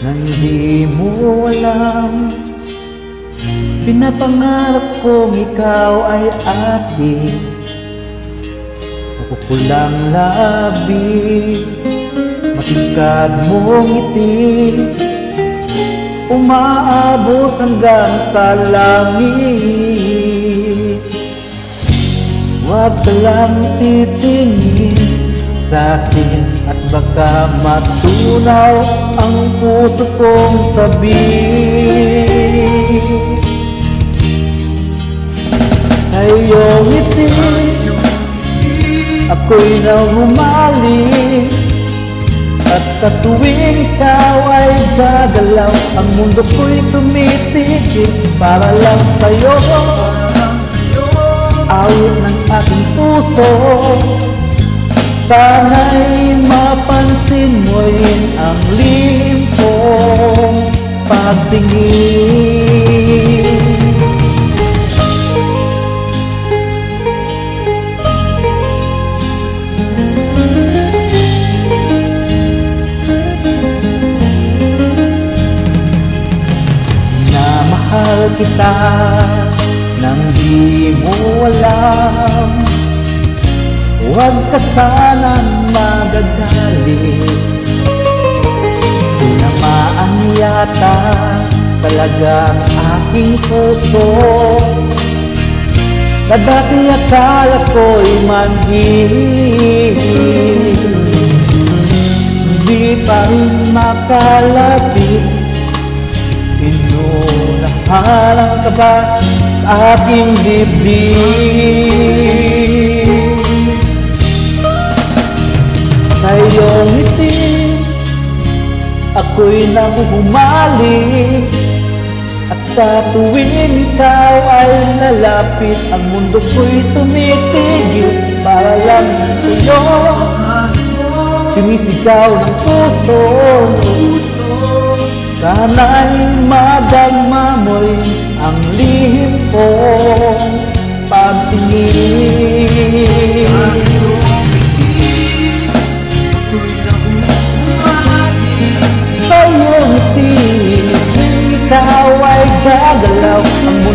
Nang di mo alam. Pinapangarap kong ikaw ay akin Nakukulang labi. Matingkad mong ngiti Umaabot hanggang sa langit. Huwag ka lang titingin sa akin At baka matunaw ang puso kong sabihin. Sa iyong Ako'y nahumalik At sa tuwing ikaw ay gagalaw Ang mundo ko'y tumitigil Para lang sa'yo. Awit ng aking puso Sana'y mapansin mo rin ang lihim kong pagtingin Namahal kita nang di mo alam Huwag ka sanang magagalit. Tinamaan yata talaga ang aking puso. Na dati akala ko'y manhihil. Hindi pa rin makalapit. Inunahalang ka ba sa aking dibdib iyong ngiti Ako'y nahuhumalik At sa tuwing ikaw ay lalapit Ang mundo ko'y tumitigil Para lang sa'yo. Sumisigaw ng puso Sana'y madagma mo'y ang lihim kong pagtingin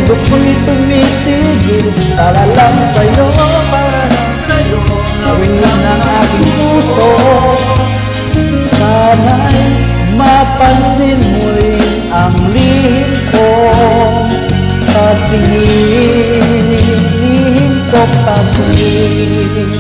mundo ko'y tumitigil Para lang sa'yo, para lang sa'yo. Gawin lang ang aking puso Sana'y mapansin mo rin ang lihim kong pagtingin Lihim kong pagtingin